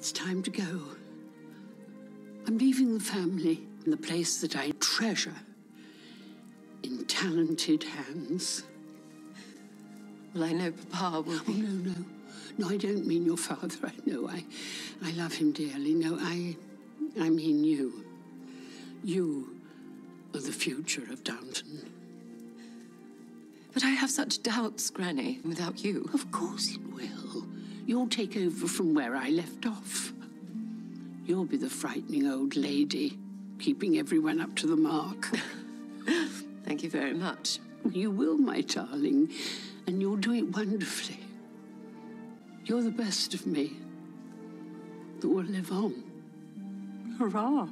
It's time to go. I'm leaving the family and the place that I treasure in talented hands. Well, I know Papa will Oh, no, no. No, I don't mean your father. I know I, I love him dearly. No, I, I mean you. You are the future of Downton. But I have such doubts, Granny, without you. Of course it will. You'll take over from where I left off. You'll be the frightening old lady, keeping everyone up to the mark. Thank you very much. You will, my darling, and you'll do it wonderfully. You're the best of me that will live on. Hurrah!